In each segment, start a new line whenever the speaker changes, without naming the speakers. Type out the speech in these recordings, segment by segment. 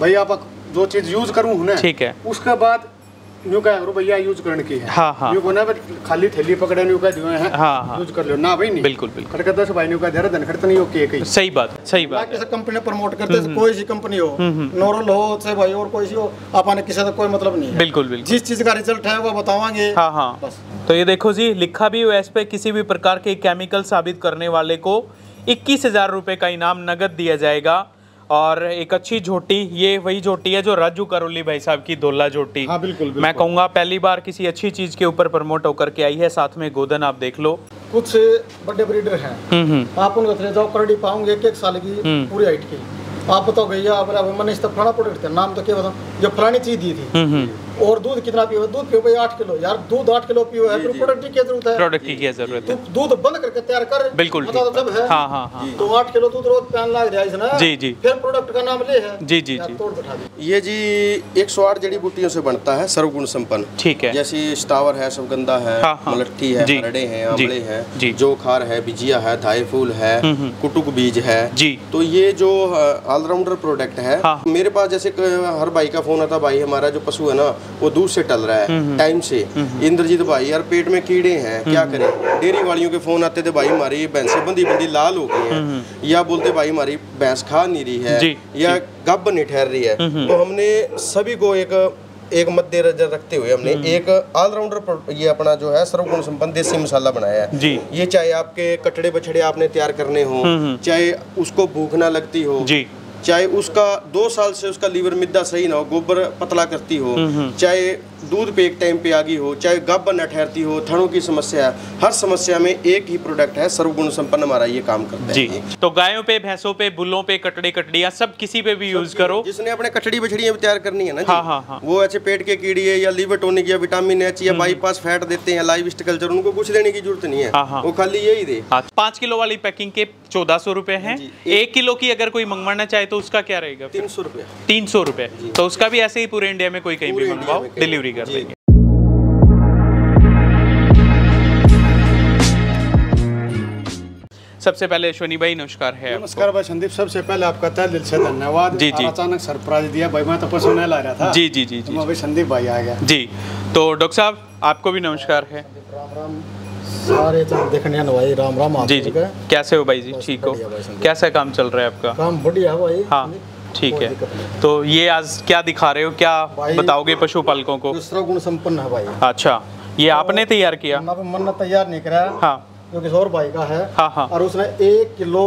भाई आप जो चीज़ यूज़ करूँ ना
ठीक है।
उसके बाद न्यू करो भैया यूज़ करने की है।
हाँ, हाँ।
न्यू को ना खाली थैली पकड़े न्यू कह दियो है
हाँ, हाँ।
यूज़ कर लो ना भाई नहीं।
बिल्कुल, बिल्कुल।
खड़का दस भाई न्यू का दे धन खर्च नहीं हो के कहीं
सही बात सही बात।
किसी कंपनी प्रमोट करते हैं कोई सी कंपनी हो नोरल हो चाहे भाई और कोई सी हो आपने किसी का कोई मतलब नहीं है।
बिल्कुल बिल्कुल।
जिस चीज़ का रिज़ल्ट है वो बतावांगे।
हाँ हाँ।
बस।
तो ये देखो जी लिखा भी हुआ है इस पे किसी भी प्रकार के केमिकल साबित करने वाले को इक्कीस हज़ार रुपये का इनाम नगद दिया जाएगा। और एक अच्छी झोटी ये वही झोटी है जो राजू करोली भाई साहब की दोला झोटी।
हाँ, बिल्कुल, बिल्कुल।
मैं कहूँगा पहली बार किसी अच्छी चीज़ के ऊपर प्रमोट होकर के आई है। साथ में गोदन आप देख लो।
कुछ बड़े ब्रीडर हैं।
हम्म हम्म।
आप उनको जाओ करड़ी पाओगे एक एक साल की पूरी हाइट की। आप बताओ भैया अब मैंने इस तरह फलाना प्रोडक्ट था नाम तो क्या बताऊँ? जो फलानी चीज़ दी थी।
हम्म हम्म।
और दूध कितना पियो दूध पियो भाई आठ किलो। यार दूध आठ किलो पियो है फिर प्रोडक्ट की क्या ज़रूरत है?
प्रोडक्ट की क्या ज़रूरत है?
दूध बंद करके तैयार कर।
बिल्कुल
मतलब जब है।
हाँ हाँ हाँ।
तो आठ किलो दूध रोज प्यान लाग जाए ना?
जी, जी।
फिर प्रोडक्ट का नाम ले है।
जी, जी, जी।
तोड़ बैठा दे।
ये जी 108 जड़ी बूटियों से बनता है सर्वगुण संपन्न।
ठीक है।
जैसे स्टावर है सुगंधा है
हाँ, हाँ।
मलट्ठी है हरड़े हैं आंवले हैं। जोखार है बिजिया है धाई फूल है कुटुक बीज है।
जी।
तो ये जो ऑलराउंडर प्रोडक्ट है
हाँ।
मेरे पास जैसे हर भाई का फ़ोन आता भाई हमारा जो पशु है ना वो दूध से टल रहा है टाइम से। इंद्रजीत भाई यार पेट में कीड़े हैं क्या करें? डेयरी वालियों के फ़ोन आते थे भाई हमारी भैंसें बंदी बंदी लाल हो गई हैं। या बोलते भाई हमारी भैंस खा नहीं रही है या गब नहीं ठहर रही है। तो हमने सभी को एक एक मद्देनजर रखते हुए हमने एक ऑलराउंडर ये अपना जो है सर्वगुण संपन्न देसी मसाला बनाया है।
जी।
ये चाहे आपके कटड़े बछड़े आपने तैयार करने हो चाहे उसको भूख ना लगती हो
जी।
चाहे उसका दो साल से उसका लीवर मिद्दा सही ना हो गोबर पतला करती हो चाहे दूध पे एक टाइम पे आ गई हो चाहे गब न ठहरती हो थनों की समस्या हर समस्या में एक ही प्रोडक्ट है सर्वगुण संपन्न हमारा ये काम करता
जी
है।
तो गायों पे भैंसों पे बुल्लों पे कटड़े कटड़ियाँ सब किसी पे भी यूज़ करो।
जिसने अपने कटड़ी बछड़ियाँ तैयार करनी है ना
हाँ, हाँ, हाँ।
वो ऐसे पेट के कीड़ी या लीवर टोनिक या विटामिन एच या बाईपास फैट देते हैं लाइव कल्चर उनको कुछ देने की ज़रूरत नहीं है।
हाँ, हाँ।
वो खाली यही दे।
हाँ पाँच किलो वाली पैकिंग के चौदह सौ रुपए है। एक किलो की अगर कोई मंगवाना चाहे तो उसका क्या रहेगा?
तीन सौ रुपया
तीन सौ रुपए। तो उसका भी ऐसे ही पूरे इंडिया में कोई कहीं भी मंगवाओ डिलीवरी कर देंगे। सबसे पहले अश्वनी भाई नमस्कार है
नमस्कार भाई संदीप सबसे पहले आपका तय दिल से धन्यवाद।
जी, जी।
अचानक सरप्राइज़ दिया भाई मैं तो नहीं ला रहा था।
जी जी जी
तो
जी।
भाई संदीप भाई आ गया।
जी तो डॉक्टर साहब आपको भी नमस्कार है।
राम राम। सारे तो देखने भाई राम राम आप
जी जी। कैसे हो भाई जी? ठीक हो। कैसा काम चल रहा है आपका?
काम बढ़िया भाई।
हाँ। ठीक है। तो ये आज क्या दिखा रहे हो? क्या बताओगे पशुपालकों को?
दूसरा गुण संपन्न है भाई।
अच्छा ये आपने तैयार किया?
ना मन तैयार नहीं करा
हाँ।
क्योंकि सौर भाई का है।
हाँ, हाँ।
और उसने एक किलो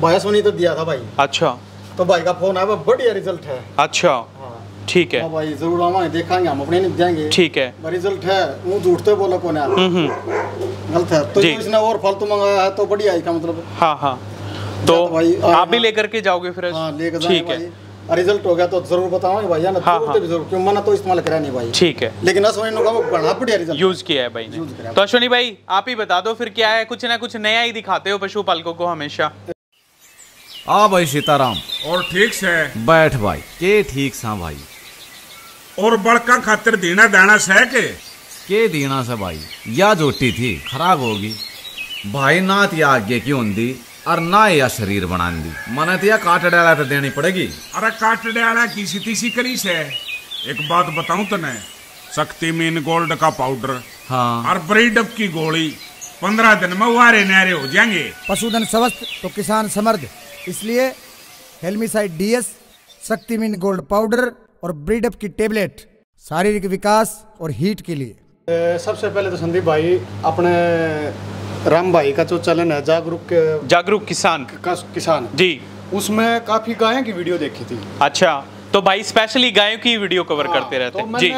बायसवनी तो दिया था भाई।
अच्छा।
तो भाई का फ़ोन आया बढ़िया रिज़ल्ट है।
अच्छा।
हाँ।
ठीक है।
हाँ भाई ज़रूर आवांगे देखेंगे हम अपने देंगे
ठीक है।
रिज़ल्ट है वो झूठते बोला कौन है
हम्म हम्म।
गलत है। तो
जी।
जो। इसने और फालतू मंगाया है तो बढ़िया है इसका मतलब।
हाँ हाँ। तो
तो भाई,
आप भी लेकर के जाओगे फिर।
हाँ लेकर
ठीक है।
रिज़ल्ट हो गया तो ज़रूर बताओगे भाई ना
हाँ, हाँ।
तो ज़रूर क्यों मना तो इस्तेमाल करा नहीं भाई।
ठीक है।
लेकिन असवनी का वो बड़ा बढ़िया रिज़ल्ट
यूज़ किया है भाई ने। तो अश्वनी भाई आप ही बता दो फिर क्या है कुछ ना कुछ नया ही दिखाते हो पशुपालकों को हमेशा।
आ भाई सीताराम।
और ठीक से।
बैठ भाई के ठीक सा भाई?
और बड़का खातिर देना दाना सह के?
के दीना से भाई? या जोटी थी खराब होगी। भाई ना तिया आगे की होंदी? और ना या शरीर बना दी। मने तिया काट डाला तो देनी पड़ेगी।
अरे काट डाला किसी तीसी करी से? एक बात बताऊँ तने शक्ति मीन गोल्ड का पाउडर
हाँ।
और ब्रीडअप की गोली पंद्रह दिन में वारे नारे हो जाएँगे।
पशुधन स्वस्थ तो किसान समर्थ। इसलिए हेल्मिसाइड डीएस शक्तिमीन गोल्ड पाउडर और ब्रीडअप की टेबलेट शारीरिक विकास और हीट के लिए।
सबसे पहले तो संदीप भाई अपने राम भाई का जो चलन है जागरूक
जागरूक किसान।
किसान।
जी।
उसमें काफ़ी गायों की वीडियो देखी थी।
अच्छा तो भाई स्पेशली गायों की वीडियो कवर करते रहते
तो
जी।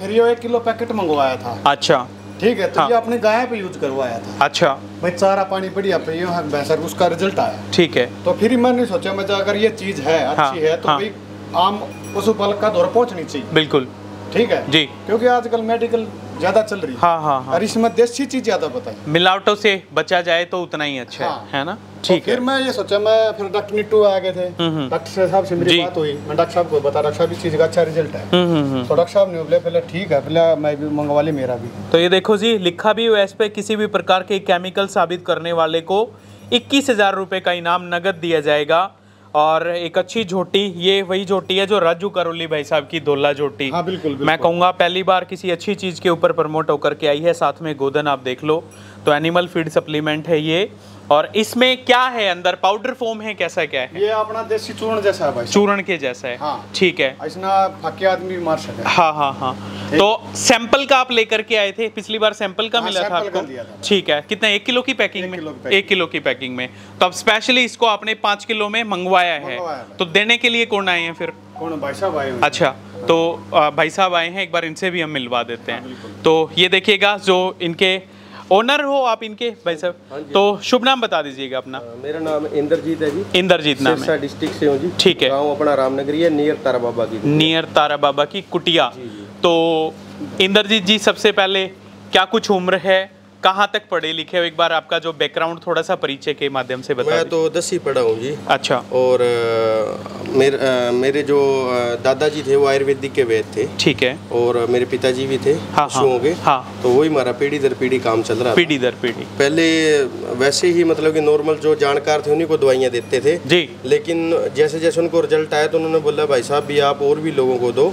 फिर ये एक किलो पैकेट मंगवाया था।
अच्छा।
ठीक है तो
हाँ।
ये अपने गाय पे यूज़ करवाया था।
अच्छा।
भाई चारा पानी बढ़िया पे ये उसका रिज़ल्ट आया।
ठीक है।
तो फिर मैंने सोचा मैं अगर ये चीज़ है अच्छी
हाँ,
है तो
हाँ।
भाई आम पशुपालक का दौर पहुंचनी चाहिए।
बिल्कुल।
ठीक है?
जी।
क्योंकि आजकल मेडिकल ज़्यादा चल रही है।
हाँ हाँ हाँ।
और इसमें देसी चीज़ ज़्यादा बताई
मिलावटों से बचा जाए तो उतना ही अच्छा हाँ।
है।
ना? ठीक
तो
फिर
मैं ये सोचा मैं फिर डॉक्टर निट्टू आ गए थे।
हम्म।
डॉक्टर साहब से मेरी बात हुई। मैं डॉक्टर साहब को बता डॉक्टर साहब इस चीज़ का अच्छा रिज़ल्ट है।
हम्म हम्म हम्म।
तो डॉक्टर साहब ने बोले पहले ठीक है पहले मैं भी मंगवा ली मेरा भी।
तो ये देखो जी लिखा भी इस पे किसी भी प्रकार के केमिकल साबित करने वाले को इक्कीस हज़ार रुपये का इनाम नगद दिया जाएगा। और एक अच्छी झोटी ये वही झोटी है जो राजू करोली भाई साहब की दोला झोटी।
हाँ, बिल्कुल, बिल्कुल।
मैं कहूँगा पहली बार किसी अच्छी चीज़ के ऊपर प्रमोट होकर के आई है साथ में गोदन आप देख लो। तो एनिमल फ़ीड सप्लीमेंट है ये। और इसमें क्या है अंदर? पाउडर फॉर्म है कैसा क्या है?
ये अपना देसी चूर्ण जैसा है भाई
चूर्ण के जैसा है।
हाँ।
ठीक है।
ऐसा फाके आदमी मार सके।
हाँ हाँ हाँ। तो सैंपल का आप लेकर के आए थे? पिछली बार सैंपल का
हाँ,
मिला था आपको? ठीक है। कितना एक किलो की पैकिंग में। एक किलो की पैकिंग में। तो अब स्पेशली इसको आपने पाँच किलो में मंगवाया है। तो देने के लिए कौन आए हैं फिर?
कौन? भाई साहब आए
अच्छा तो भाई साहब आए हैं एक बार इनसे भी हम मिलवा देते
हाँ,
हैं तो ये देखिएगा जो इनके ओनर हो आप इनके भाई
हाँ
साहब तो शुभ नाम बता दीजिएगा अपना।
मेरा नाम इंद्रजीत है जी।
इंद्रजीत नाम है।
डिस्ट्रिक्ट से हूँ जी।
ठीक है।
गाँव अपना रामनगरी है नियर तारा बाबा की
नियर तारा बाबा की कुटिया। तो इंद्रजीत जी सबसे पहले क्या कुछ उम्र है? कहाँ तक पढ़े लिखे हो? एक बार आपका जो बैकग्राउंड थोड़ा सा परिचय के माध्यम से बता
मैं। तो दसवीं पढ़ा हूँ जी।
अच्छा।
और मेरे मेरे जो दादाजी थे वो आयुर्वेदिक के वैद्य थे।
ठीक है।
और मेरे पिताजी भी थे
हाँ,
पशुओं के।
हाँ।
तो वही हमारा पीढ़ी दर पीढ़ी काम चल रहा
पीढ़ी दर पीढ़ी।
पहले वैसे ही मतलब कि नॉर्मल जो जानकार थे उन्हीं को दवाइयाँ देते थे।
जी।
लेकिन जैसे जैसे उनको रिज़ल्ट आया तो उन्होंने बोला भाई साहब भी आप और भी लोगों को दो।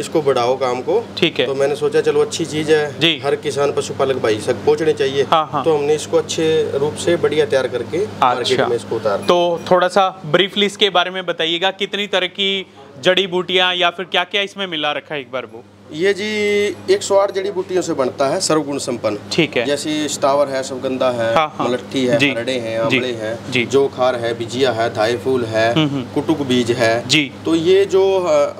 इसको बढ़ाओ काम को।
हम्म, ठीक है।
तो मैंने सोचा चलो अच्छी चीज़ है। हर किसान पशुपालक भाई सब पहुँचने चाहिए।
हाँ, हाँ।
तो हमने इसको अच्छे रूप से बढ़िया तैयार करके मार्केट
अच्छा।
में इसको उतार।
तो थोड़ा सा ब्रीफली इसके बारे में बताइएगा कितनी तरह की जड़ी बूटियाँ या फिर क्या क्या इसमें मिला रखा है एक बार वो?
ये जी 108 जड़ी बूटियों से बनता है सर्वगुण संपन्न
ठीक है
जैसे स्टावर है सबगंधा है
हाँ, हाँ।
मलट्ठी है हरड़े हैं आंवले। हैं जोखार है बिजिया है धाई फूल है कुटुक बीज है
जी।
तो ये जो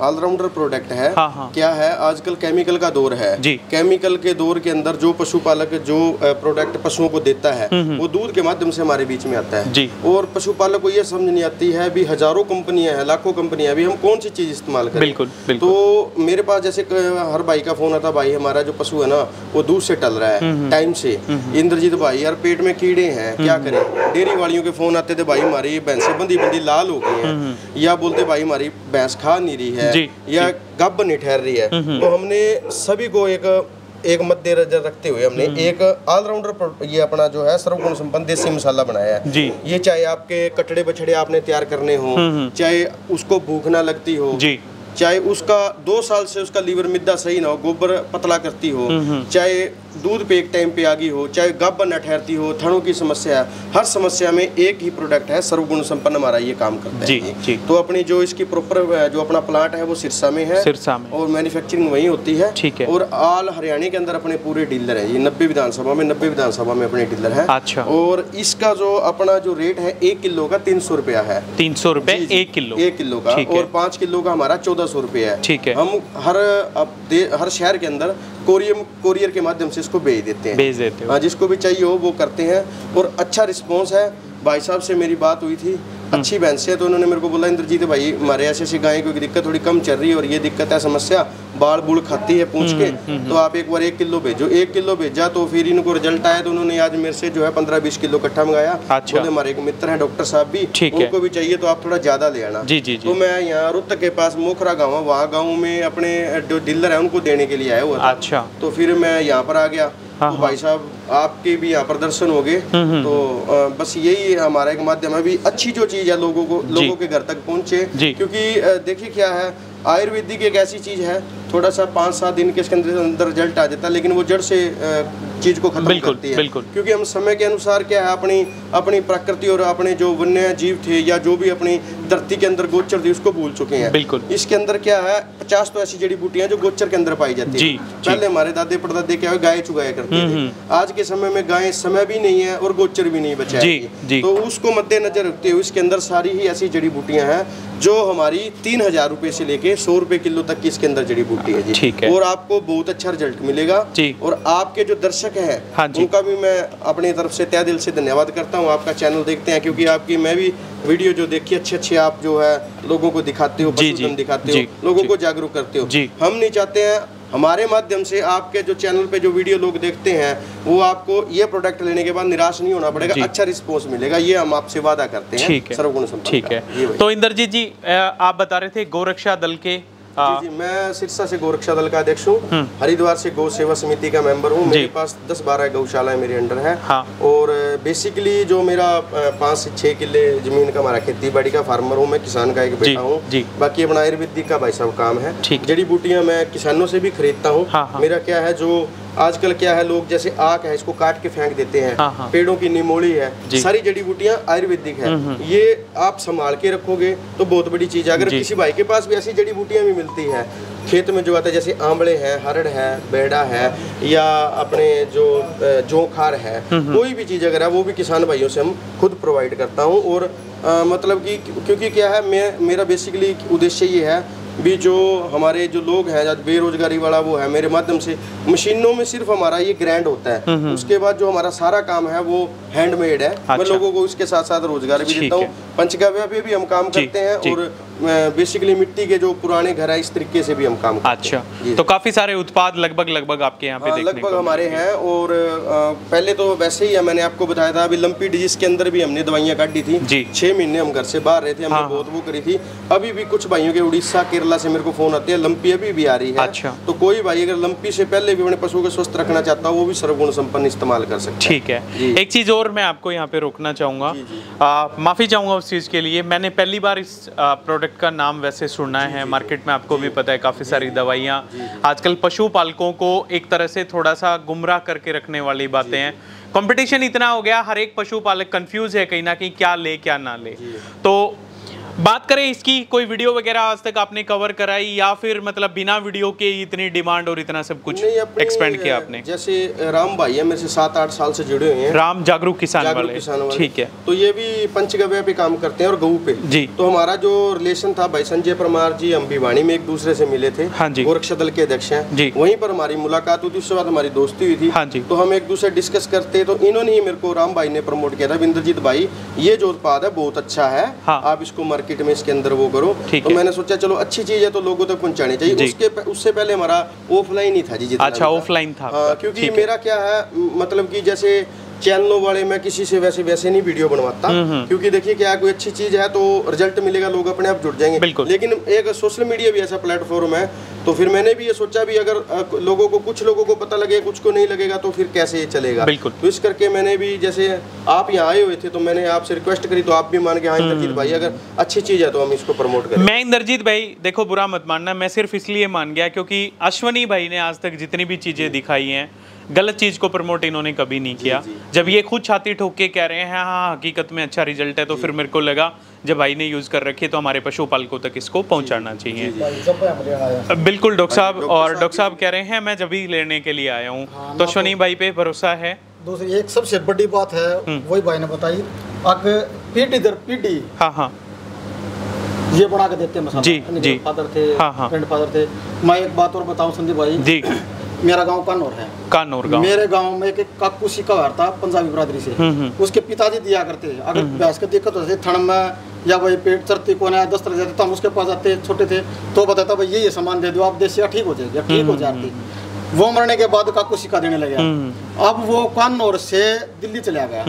ऑलराउंडर प्रोडक्ट है
हाँ, हाँ।
क्या है आजकल केमिकल का दौर है
जी।
केमिकल के दौर के अंदर जो पशुपालक जो प्रोडक्ट पशुओं को देता है वो दूध के माध्यम से हमारे बीच में आता है
जी।
और पशुपालक को ये समझ नहीं आती है भी हज़ारों कंपनियाँ हैं लाखों कंपनियाँ अभी हम कौन सी चीज़ इस्तेमाल करें
बिल्कुल।
तो मेरे पास जैसे क- हर भाई का फ़ोन आता भाई हमारा जो पशु है ना वो दूध से टल रहा है टाइम से। इंद्रजीत भाई यार पेट में कीड़े हैं क्या करें? डेयरी वालियों के फ़ोन आते थे भाई हमारी भैंसें बंदी बंदी लाल हो गई हैं। या बोलते भाई हमारी भैंस खा नहीं रही है या गब नहीं ठहर रही है। तो हमने सभी को एक एक मद्देनजर रखते हुए हमने एक ऑलराउंडर ये अपना जो है सर्वगुण संपन्न देसी मसाला बनाया है।
जी।
ये चाहे आपके कटड़े बछड़े आपने तैयार करने हो चाहे उसको भूख ना लगती हो
जी।
चाहे उसका दो साल से उसका लीवर मिद्दा सही ना हो गोबर पतला करती हो चाहे दूध पे एक टाइम पे आ गई हो चाहे गाबा न ठहरती हो थनों की समस्या है हर समस्या में एक ही प्रोडक्ट है सर्वगुण संपन्न हमारा ये काम करता
जी,
है
जी।
तो अपनी जो इसकी प्रॉपर जो अपना प्लांट है वो सिरसा में है
सिरसा में।
और मैन्युफैक्चरिंग वहीं होती है
ठीक है।
और ऑल हरियाणा के अंदर अपने पूरे डीलर है ये नब्बे विधानसभा में नब्बे विधानसभा में अपने डीलर है
अच्छा।
और इसका जो अपना जो रेट है एक किलो का तीन सौ रुपया है
तीन सौ
जी।
एक किलो
एक किलो का और पाँच किलो का हमारा चौदह सौ रुपये है।
ठीक है।
हम हर अब हर शहर के अंदर कोरियम कोरियर के माध्यम से इसको भेज देते हैं।
भेज देते हो।
हाँ जिसको भी चाहिए हो वो करते हैं। और अच्छा रिस्पॉन्स है। भाई साहब से मेरी बात हुई थी। अच्छी भैंस है तो उन्होंने मेरे को बोला इंद्रजीत भाई हमारे ऐसे ऐसी गाय की दिक्कत थोड़ी कम चल रही है और ये दिक्कत है समस्या बाल बुल खाती है पूछ के तो आप एक बार एक किलो भेजो एक किलो भेजा तो फिर इनको रिज़ल्ट आया तो उन्होंने आज मेरे से जो है पंद्रह बीस किलो इकट्ठा मंगाया।
अच्छा।
बोले हमारे एक मित्र हैं डॉक्टर साहब भी
ठीक
उनको भी चाहिए तो आप थोड़ा ज़्यादा ले आना।
जी, जी, जी।
तो मैं यहाँ रुत के पास मोखरा गाँव है वहाँ गाँव में अपने जो डीलर है उनको देने के लिए आया हुआ
अच्छा।
तो फिर मैं यहाँ पर आ गया।
हाँ,
तो भाई साहब आपके भी यहाँ प्रदर्शन हो गए।
हम्म,
तो आ, बस यही हमारा एक माध्यम है भी अच्छी जो चीज़ है लोगों को लोगों के घर तक पहुँचे। क्योंकि देखिए क्या है आयुर्वेदिक एक ऐसी चीज़ है थोड़ा सा पाँच सात दिन के अंदर अंदर रिज़ल्ट आ जाता है लेकिन वो जड़ से चीज़ को खत्म
बिल्कुल,
करती है।
बिल्कुल।
क्योंकि हम समय के अनुसार क्या है अपनी अपनी प्रकृति और अपने जो वन्य जीव थे या जो भी अपनी धरती के अंदर गोचर थी उसको भूल चुके हैं।
बिल्कुल।
इसके अंदर क्या है पचास तो ऐसी जड़ी बूटियाँ जो गोचर के अंदर पाई जाती है। पहले हमारे दादे परदादे क्या है गाय चुगाया करते थे। आज के समय में गाय समय भी नहीं है और गोचर भी नहीं बचा है। तो उसको मद्देनजर रखते हुए इसके अंदर सारी ही ऐसी जड़ी बूटियाँ हैं जो हमारी तीन हज़ार रुपए से लेके सौ रुपए किलो तक की इसके अंदर जड़ी बूटी है जी।
ठीक है।
और आपको बहुत अच्छा रिज़ल्ट मिलेगा।
जी।
और आपके जो दर्शक हैं।
हाँ जी।
उनका भी मैं अपनी तरफ़ से तय दिल से धन्यवाद करता हूँ। आपका चैनल देखते हैं क्योंकि आपकी मैं भी वीडियो जो देखी अच्छे अच्छे आप जो है लोगों को दिखाते हो
जी, जी,
दिखाते
जी,
हो लोगों को जागरूक करते हो। हम नहीं चाहते हैं हमारे माध्यम से आपके जो चैनल पे जो वीडियो लोग देखते हैं वो आपको ये प्रोडक्ट लेने के बाद निराश नहीं होना पड़ेगा अच्छा रिस्पॉन्स मिलेगा। ये हम आपसे वादा करते हैं
ठीक है ठीक है। तो इंद्रजीत जी आप बता रहे थे गोरक्षा दल के
जी जी मैं सिरसा से गोरक्षा दल का अध्यक्ष हूँ। हरिद्वार से गौ सेवा समिति का मेंबर हूँ। मेरे पास दस बारह गौशालाएँ मेरे अंडर है।
हाँ।
और बेसिकली जो मेरा पाँच से छः किले ज़मीन का हमारा खेती बाड़ी का फार्मर हूँ। मैं किसान का एक बेटा हूँ। बाकी अपना आयुर्वेदिक का भाई साहब काम है। जड़ी बूटियाँ मैं किसानों से भी खरीदता हूँ।
हाँ, हाँ।
मेरा क्या है जो आजकल क्या है लोग जैसे आक है इसको काट के फेंक देते हैं।
हाँ, हाँ।
पेड़ों की निमोली है सारी जड़ी बूटियाँ आयुर्वेदिक है। ये आप संभाल के रखोगे तो बहुत बड़ी चीज़ है। अगर किसी भाई के पास भी ऐसी जड़ी बूटियाँ भी मिलती है खेत में जो आता है जैसे आंवले है हरड़ है बेड़ा है या अपने जो जोंखार है कोई भी चीज़ अगर है वो भी किसान भाइयों से हम खुद प्रोवाइड करता हूँ। और अ, मतलब कि क्योंकि क्या है मैं मेरा बेसिकली उद्देश्य ये है भी जो हमारे जो लोग हैं जो बेरोजगारी वाला वो है मेरे माध्यम से मशीनों में सिर्फ़ हमारा ये ग्रैंड होता है। उसके बाद जो हमारा सारा काम है वो हैंडमेड है।
अच्छा। मैं।
लोगों को इसके साथ साथ रोज़गार भी देता हूँ। पंचगव्य पे भी हम काम करते हैं और बेसिकली मिट्टी के जो पुराने घर है इस तरीके से भी हम काम करते
अच्छा।
हैं।
तो काफ़ी सारे उत्पाद लगभग लगभग आपके यहाँ पे
हाँ, लगभग हमारे हैं और पहले तो वैसे ही है मैंने आपको बताया था अभी लंपी डिज़ीज़ के अंदर भी हमने दवाइयाँ काटी थी।
जी।
छह महीने हम घर से बाहर रहे थे हमने
हाँ,
बहुत वो करी थी। अभी भी कुछ भाइयों के उड़ीसा केरला से मेरे को फ़ोन आते हैं लंपी अभी भी आ रही है।
अच्छा।
तो कोई भाई अगर लंपी से पहले भी अपने पशु को स्वस्थ रखना चाहता हूँ वो भी सर्वगुण संपन्न इस्तेमाल कर सकते
ठीक है। एक चीज़ और मैं आपको यहाँ पे रोकना चाहूँगा। माफ़ी चाहूँगा उस चीज़ के लिए। मैंने पहली बार इस प्रोडक्ट का नाम वैसे सुनना है मार्केट में आपको भी पता है काफ़ी सारी दवाइयाँ। आजकल पशुपालकों को एक तरह से थोड़ा सा गुमराह करके रखने वाली बातें हैं। कंपटीशन इतना हो गया हर एक पशुपालक कंफ्यूज है कहीं ना कहीं क्या ले क्या ना ले। तो बात करें इसकी कोई वीडियो वगैरह आज तक आपने कवर कराई या फिर मतलब बिना वीडियो के इतनी डिमांड और इतना सब कुछ एक्सपेंड किया आपने?
जैसे राम भाई है मेरे से सात आठ साल से जुड़े हुए हैं।
राम जागरूक किसान
जागरूक
वाले।
किसान वाले।
ठीक है।
तो ये भी पंचगव्य पे काम करते हैं और गऊ पे।
जी।
तो हमारा जो रिलेशन था भाई संजय परमार जी हम में एक दूसरे से मिले थे।
हाँ जी।
गोरक्षा दल के अध्यक्ष हैं।
जी।
वहीं पर हमारी मुलाकात हुई थी उसके बाद हमारी दोस्ती हुई थी।
हाँ जी।
तो हम एक दूसरे डिस्कस करते तो इन्होंने ही मेरे को राम भाई ने प्रमोट किया था। इंद्रजीत भाई ये जो उत्पाद है बहुत अच्छा है।
हाँ।
आप इसको मार्केट में इसके अंदर वो करो।
ठीक
तो मैंने सोचा चलो अच्छी चीज़ है तो लोगों तक पहुंचानी चाहिए। उसके उससे पहले हमारा ऑफलाइन ही था जी जी
अच्छा,
ऑफलाइन था। हाँ क्योंकि मेरा क्या है मतलब की जैसे चैनलों वाले मैं किसी से वैसे वैसे नहीं वीडियो बनवाता।
हम्म,
क्योंकि देखिए क्या कोई अच्छी चीज़ है तो रिज़ल्ट मिलेगा लोग अपने आप जुड़ जाएँगे। लेकिन एक सोशल मीडिया भी ऐसा प्लेटफॉर्म है तो फिर मैंने भी ये सोचा भी अगर लोगों को कुछ लोगों को पता लगे कुछ को नहीं लगेगा तो फिर कैसे ये चलेगा?
बिल्कुल।
तो इस करके मैंने भी जैसे आप यहाँ आए हुए थे तो मैंने आपसे रिक्वेस्ट करी तो आप भी मान के हाँ इंद्रजीत भाई अगर अच्छी चीज़ है तो हम इसको प्रमोट करें।
मैं इंद्रजीत भाई देखो बुरा मत मानना मैं सिर्फ़ इसलिए मान गया क्योंकि अश्वनी भाई ने आज तक जितनी भी चीज़ें दिखाई हैं गलत चीज़ को प्रमोट इन्होंने कभी नहीं किया। जब ये खुद छाती ठोक के कह रहे हैं हाँ हकीकत में अच्छा रिज़ल्ट है तो फिर मेरे को लगा जब भाई ने यूज़ कर रखी है तो हमारे पशुपालकों तक इसको पहुंचाना चाहिए। बिल्कुल डॉक्टर साहब और डॉक्टर साहब कह रहे हैं मैं जब भी लेने के लिए आया हूँ तो अश्वनी भाई पे भरोसा है?
दूसरी एक सबसे बड़ी बात है वही भाई ने बताई अब पीढ़ी दर पीढ़ी
हाँ। हाँ
ये बना के देते हैं मसाला।
जी, जी।
फादर थे
हाँ, हाँ।
फादर थे। मैं एक बात और बताऊँ संदीप भाई?
जी।
मेरा गाँव कानौर है।
कानौर गाँव।
मेरे गाँव में एक काकू सिक्का घर था पंजाबी बरादरी से। उसके पिताजी दिया करते अगर भैंस की दिक्कत होती थन में या वही पेट चरती को ना दस्त लग जाते तो हम उसके पास जाते छोटे थे तो बताता भाई ये ये सामान दे दो आप देसी या ठीक हो जाएगी या ठीक हो जाती। वो मरने के बाद काकू सिक्का देने लगे। अब वो कानौर से दिल्ली चला गया।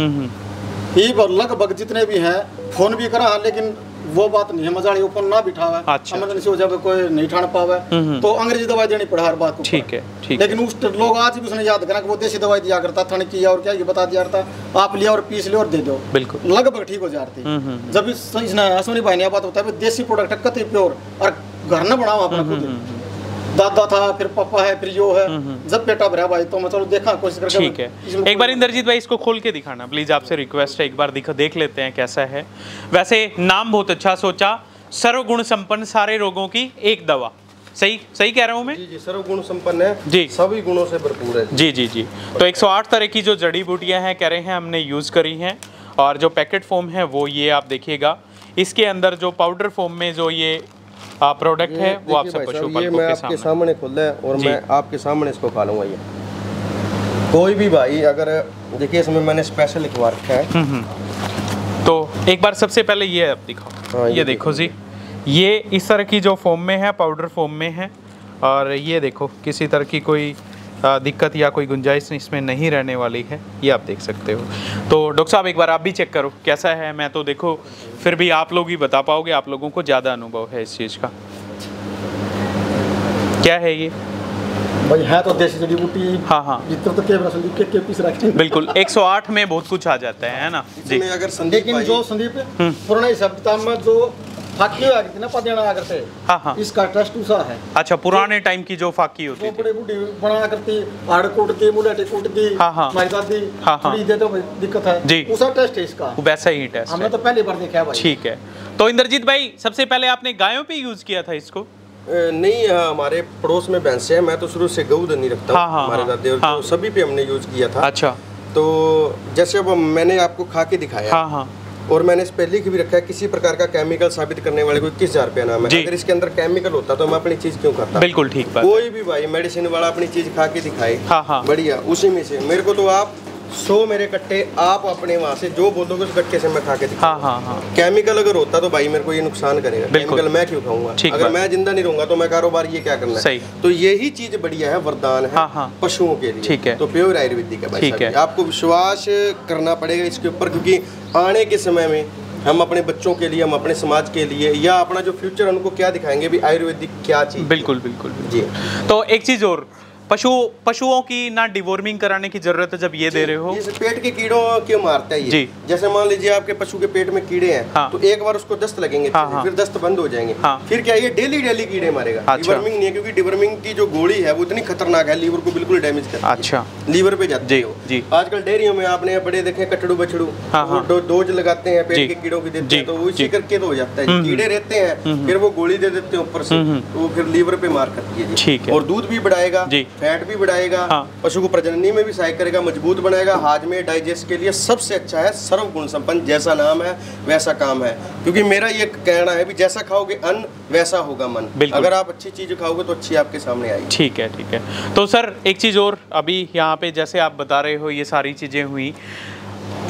ये लगभग जितने भी हैं फ़ोन भी करा लेकिन वो बात नहीं है। मजाड़ी ऊपर ना बिठा हुआ
अच्छा।
इमरजेंसी हो जाए कोई नहीं ठान पावे। तो अंग्रेज़ी दवाई देनी पड़े हर बात को
ठीक है, ठीक
लेकिन उस लोग आज भी उसने याद करा कि वो देसी दवाई दिया करता थन किया और क्या ये बता दिया करता। आप लिया और पीस लिया और दे दो।
बिल्कुल।
लगभग ठीक हो जाती। जब इस इसने असमनी भाई ने बात बात बताया देसी प्रोडक्ट है कति प्योर और घर न बनाओ अपना खुद। दादा था फिर पापा है फिर यो है। जब बेटा भरा भाई तो मैं चलो देखा कोशिश करके
ठीक है। एक बार इंद्रजीत भाई इसको खोल के दिखाना प्लीज़ आपसे रिक्वेस्ट है एक बार दिखा देख लेते हैं कैसा है। वैसे नाम बहुत अच्छा सोचा सर्वगुण संपन्न सारे रोगों की एक दवा। सही सही कह रहा हूँ मैं?
जी जी सर्वगुण संपन्न है।
जी।
सभी गुणों से भरपूर है।
जी जी जी। तो 108 तरह की जो जड़ी बूटियाँ हैं कह रहे हैं हमने यूज़ करी हैं। और जो पैकेट फॉर्म है वो ये आप देखिएगा। इसके अंदर जो पाउडर फॉर्म में जो ये प्रोडक्ट है वो आप
देखिए
सब
ये
पशुपालकों
मैं
के
आपके
सामने।
खुल है और मैं आपके सामने इसको खा लूँगा ये। कोई भी भाई अगर देखिए इसमें मैंने स्पेशल लिखवा रखा
हम्म।
है
तो एक बार सबसे पहले ये आप दिखाओ।
हाँ,
ये,
ये
देखो जी। ये इस तरह की जो फॉर्म में है पाउडर फॉर्म में है और ये देखो किसी तरह की कोई दिक्कत या कोई गुंजाइश इसमें नहीं रहने वाली है ये आप देख सकते हो। तो डॉक्टर साहब एक बार आप भी चेक करो कैसा है? मैं तो देखो फिर भी आप लोग ही बता पाओगे आप लोगों को ज़्यादा अनुभव है इस चीज़ का। क्या है ये?
भाई है तो देसी जड़ी बूटी
हाँ, हाँ।
जितना तो कैमरा संदीप के के पीस रखे
बिल्कुल 108 में बहुत कुछ आ जाता है है ना? जी।
अगर संदीप
लेकिन जो संदीप पुराने हिसाब किताब में जो फाकी आ गई थी ना पदियाना आकर से
हाँ हाँ।
इसका टेस्ट दूसरा है।
अच्छा पुराने टाइम की जो फाकी होती थी।
बड़े बूढ़ी बना करती हाड़ कूटती मुलेटी कूटती
हाँ, हाँ।
मारी दादी
हाँ, हाँ।
थोड़ी दे तो दिक्कत है।
जी।
उसका टेस्ट है इसका।
वैसा ही टेस्ट
हमने तो पहली बार देखा है भाई।
ठीक है। तो इंद्रजीत भाई सबसे पहले आपने गायों पे यूज़ किया था इसको?
नहीं हमारे पड़ोस में भैंसे हैं। मैं तो शुरू से गऊ नहीं रखता
हाँ,
हूँ
हाँ,
हमारे
हाँ,
दादे और
हाँ।
तो सभी पे हमने यूज़ किया था।
अच्छा।
तो जैसे अब मैंने आपको खा के दिखाया
हाँ हाँ।
और मैंने इस पर लिख भी रखा है किसी प्रकार का केमिकल साबित करने वाले को इक्कीस हज़ार रुपया नाम है। अगर इसके अंदर केमिकल होता तो मैं अपनी चीज़ क्यों खाता?
बिल्कुल ठीक
कोई भी भाई मेडिसिन वाला अपनी चीज़ खा के दिखाए।
हाँ, हाँ।
बढ़िया उसी में से। मेरे को तो आप सौ मेरे कट्टे आप अपने वहाँ से जो बोलोगे उस कट्टे से मैं खा के
हाँ हाँ हाँ।
केमिकल अगर होता तो भाई मेरे को ये नुकसान करेगा। केमिकल मैं क्यों खाऊँगा? अगर मैं ज़िंदा नहीं रहूँगा तो मैं कारोबार ये क्या करना
सही।
है तो यही चीज़ बढ़िया है वरदान है
हाँ, हाँ।
पशुओं के लिए।
ठीक है।
तो प्योर आयुर्वेदिक है भाई
ठीक है।
आपको विश्वास करना पड़ेगा इसके ऊपर क्योंकि आने के समय में हम अपने बच्चों के लिए हम अपने समाज के लिए या अपना जो फ्यूचर उनको क्या दिखाएँगे? भी आयुर्वेदिक क्या चीज़
बिल्कुल बिल्कुल।
जी।
तो एक चीज़ और पशु पशुओं की ना डिवॉर्मिंग कराने की ज़रूरत है जब ये दे रहे हो
ये पेट के कीड़ों क्यों मारता है ये
जी।
जैसे मान लीजिए आपके पशु के पेट में कीड़े हैं
हाँ।
तो एक बार उसको दस्त लगेंगे
हाँ, हाँ।
फिर दस्त बंद हो जाएँगे
हाँ।
फिर क्या ये डेली डेली कीड़े मारेगा
अच्छा।
डिवर्मिंग नहीं है क्योंकि डिवर्मिंग की जो गोली है वो इतनी खतरनाक है लीवर को बिल्कुल डैमेज करती
अच्छा
लीवर पे जाती है
जी।
आजकल डेयरियों में आपने बड़े देखे कटड़ू बछड़ू
हाँ, हाँ।
डोज लगाते हैं पेट के कीड़ों की देते हैं तो वो इसी करके तो हो जाता है कीड़े रहते हैं फिर वो गोली दे देते हैं ऊपर से तो वो फिर लीवर पे मार करती है
ठीक है।
और दूध भी बढ़ाएगा। फैट भी बढ़ाएगा
हाँ।
पशु को प्रजननी में भी सहायक करेगा मज़बूत बनाएगा। हाजमे डाइजेस्ट के लिए सबसे अच्छा है सर्व गुण संपन्न जैसा नाम है वैसा काम है। क्योंकि मेरा ये कहना है भी जैसा खाओगे अन्न वैसा होगा मन। अगर आप अच्छी चीज़ खाओगे तो अच्छी आपके सामने आएगी।
ठीक है ठीक है। तो सर एक चीज़ और अभी यहाँ पे जैसे आप बता रहे हो ये सारी चीज़ें हुई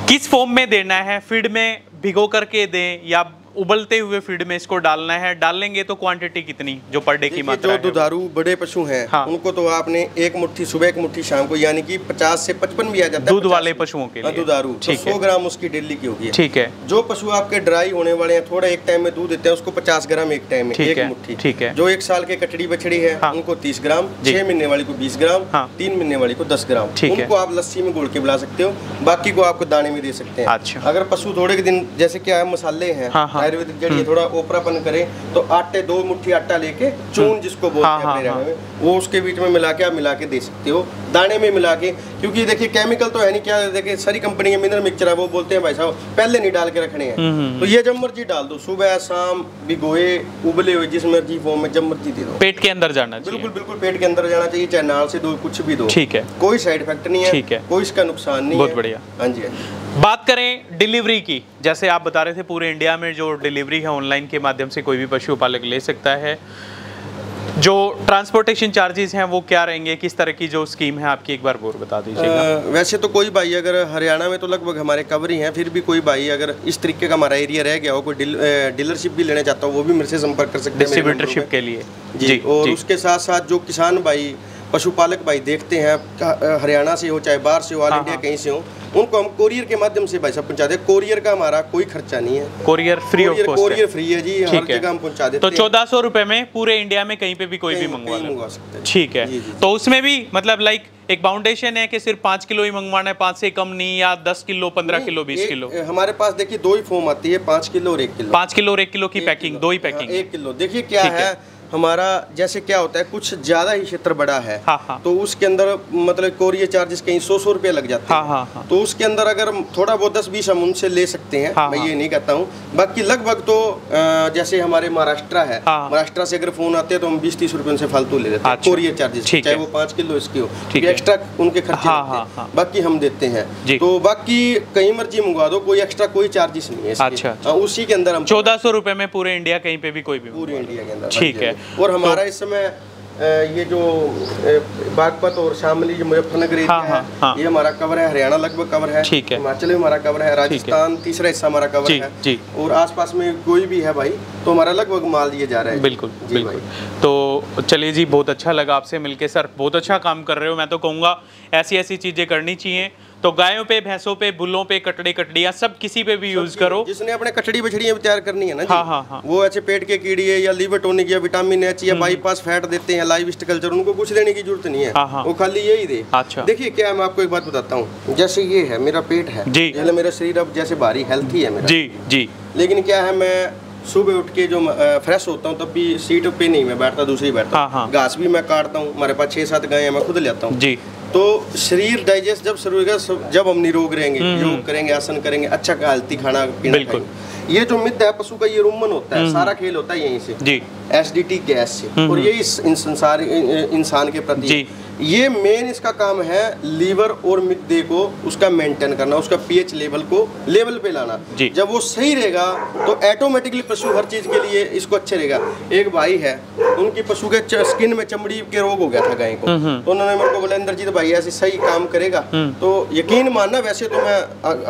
किस फॉर्म में देना है? फ़ीड में भिगो करके दें या उबलते हुए फ़ीड में इसको डालना है डालेंगे तो क्वांटिटी कितनी जो पर डे की मात्रा
जो दुधारू बड़े पशु हैं
हाँ।
उनको तो आपने एक मुट्ठी सुबह एक मुट्ठी शाम को यानी कि 50 से 55 भी आ जाता है
दूध वाले पशुओं के
हाँ,
लिए
दुधारू तो 100 ग्राम उसकी डेली की होगी
ठीक है
जो पशु आपके ड्राई होने वाले हैं थोड़ा एक टाइम में दूध देते हैं उसको 50 ग्राम एक टाइम में एक मुट्ठी
ठीक है।
जो एक साल के कटड़ी बछड़ी है
हाँ।
उनको 30 ग्राम छह महीने वाली को 20 ग्राम
हाँ।
तीन महीने वाली को 10 ग्राम। उनको आप लस्सी में घोल के बुला सकते हो बाकी को आपको दाने में दे सकते हैं
अच्छा।
अगर पशु थोड़े के दिन जैसे क्या है मसाले हाँ। आयुर्वेदिक जड़ी है, थोड़ा ओपरापन करें तो आटे दो मुट्ठी आटा लेके चून जिसको बोलते
हाँ,
हैं अपने
हाँ,
में वो उसके बीच में मिला के आप मिला के दे सकते हो। दाने में मिला के क्योंकि देखिए केमिकल तो है नहीं क्या देखिए सारी कंपनी के मिनरल मिक्सचर है वो बोलते हैं भाई साहब पहले नहीं डाल के रखने हैं। तो ये जब मर्ज़ी डाल दो सुबह शाम भिगोए उबले हुए जिस मर्ज़ी फॉर्म में जब मर्ज़ी दे दो।
पेट के अंदर जाना
बिल्कुल
चाहिए।
बिल्कुल पेट के अंदर जाना चाहिए चाहे नाल से दो कुछ भी दो।
ठीक है।
कोई साइड इफ़ेक्ट नहीं है
ठीक है।
कोई इसका नुकसान नहीं
बहुत बढ़िया।
हाँ हाँ जी।
बात करें डिलीवरी की। जैसे आप बता रहे थे पूरे इंडिया में जो डिलीवरी है ऑनलाइन के माध्यम से कोई भी पशुपालक ले सकता है। जो ट्रांसपोर्टेशन चार्जेस हैं वो क्या रहेंगे? किस तरह की जो स्कीम है आपकी एक बार और बता
दीजिए वैसे तो कोई भाई अगर हरियाणा में तो लगभग हमारे कवर ही हैं फिर भी कोई भाई अगर इस तरीके का हमारा एरिया रह गया हो कोई डीलरशिप दिल, डीलरशिप भी लेना चाहता हो वो भी मेरे से संपर्क कर सकते हैं
डिस्ट्रीब्यूटरशिप के लिए।
जी, जी, और उसके साथ साथ जो किसान भाई पशुपालक भाई देखते हैं हरियाणा से हो चाहे बाहर से हो ऑल
हाँ,
इंडिया
हाँ।
कहीं से हो उनको हम कोरियर के माध्यम से भाई साहब पहुँचा दें। कोरियर का हमारा कोई खर्चा नहीं है।
Courier free of
courier courier free है जी हर
ठीक है।
जगह हम पहुँचा देते
तो चौदह सौ रुपए में पूरे इंडिया में कहीं पे भी कोई भी मंगवा
सकते हैं।
ठीक है। तो उसमें भी मतलब लाइक एक बाउंडेशन है कि सिर्फ़ पाँच किलो ही मंगवाना है पाँच से कम नहीं या दस किलो पंद्रह किलो बीस किलो।
हमारे पास देखिए दो ही फॉर्म आती है पाँच किलो और एक किलो।
पाँच किलो और एक किलो की पैकिंग। दो ही
हाँ,
पैकिंग
एक किलो। देखिए क्या है,
है।
हमारा जैसे क्या होता है कुछ ज़्यादा ही क्षेत्र बड़ा है
हाँ, हाँ।
तो उसके अंदर मतलब कोरियर चार्जेस कहीं सौ सौ रुपये लग जाते हैं
हाँ, हाँ, हाँ।
तो उसके अंदर अगर थोड़ा बहुत दस बीस हम उनसे ले सकते हैं
हाँ,
मैं
हाँ।
ये नहीं कहता हूँ बाकी लगभग तो जैसे हमारे महाराष्ट्र है
हाँ।
महाराष्ट्र से अगर फ़ोन आते हैं तो हम बीस तीस रुपये उनसे फालतू ले लेते हैं
अच्छा।
कोरियर चार्जेस चाहे वो पाँच किलो इसकी हो
है।
एक्स्ट्रा उनके खर्चे
हाँ,
हैं।
हाँ, हाँ।
बाकी हम देते हैं। तो बाकी कहीं मर्ज़ी मंगवा दो कोई एक्स्ट्रा कोई चार्जेस नहीं है
अच्छा, अच्छा।
हाँ, उसी के अंदर हम
चौदह सौ रुपए में पूरे इंडिया कहीं पे भी कोई भी
पूरे इंडिया के अंदर
ठीक
हाँ
है।
हाँ। और हमारा इस समय ये जो बागपत और शामली जो मुजफ्फरनगर एरिया
हाँ, हाँ,
है। ये हमारा कवर है हरियाणा लगभग कवर है
ठीक है।
हिमाचल में हमारा कवर है राजस्थान तीसरा हिस्सा हमारा कवर
जी,
है
जी।
और आसपास में कोई भी है भाई तो हमारा लगभग माल दिए जा रहा है
बिल्कुल
जी
बिल्कुल तो चलिए जी बहुत अच्छा लगा आपसे मिलके सर बहुत अच्छा काम कर रहे हो मैं तो कहूँगा ऐसी ऐसी चीज़ें करनी चाहिए तो गायों पे भैंसों पे बुल्लों पे कटड़े कटड़ियाँ सब किसी पे भी यूज़ करो।
जिसने अपने कचड़ी बछड़ियाँ तैयार करनी है ना
हाँ, हाँ, हाँ।
वो ऐसे पेट के कीड़े या लीवर टोनिक या विटामिन एच या बाईपास फैट देते हैं लाइव कल्चर उनको कुछ देने की ज़रूरत नहीं
हाँ, हाँ।
है। वो खाली यही दे।
अच्छा।
देखिए क्या मैं आपको एक बात बताता हूँ। जैसे ये है मेरा पेट है।
जी।
मेरा शरीर अब जैसे भारी हेल्थी है मेरा।
जी जी।
लेकिन क्या है मैं सुबह उठ के जो फ्रेश होता हूँ तब भी सीट पे नहीं मैं बैठता दूसरी बैठता
हाँ, हाँ।
घास भी मैं काटता हूँ हमारे पास छह सात गाय मैं खुद लेता हूँ।
जी।
तो शरीर डाइजेस्ट जब शुरू होगा जब हम निरोग रहेंगे
हम्म,
योग करेंगे आसन करेंगे अच्छा हेल्थी खाना पीना
बिल्कुल।
ये जो मिद है पशु का ये रुमन होता है सारा खेल होता है यहीं से।
हम्म। जी
एसिडिटी गैस से। और ये इस संसार इंसान के प्रति। ये मेन इसका काम है लीवर और मिद्दे को उसका मेंटेन करना उसका पीएच लेवल को लेवल पे लाना। जब वो सही रहेगा तो ऑटोमेटिकली पशु हर चीज़ के लिए इसको अच्छे रहेगा। एक भाई है उनकी पशु के स्किन में चमड़ी के रोग हो गया था गाय को। तो उन्होंने मेरे को बोला इंद्रजीत भाई ऐसे सही काम करेगा। तो यकीन मानना वैसे तो मैं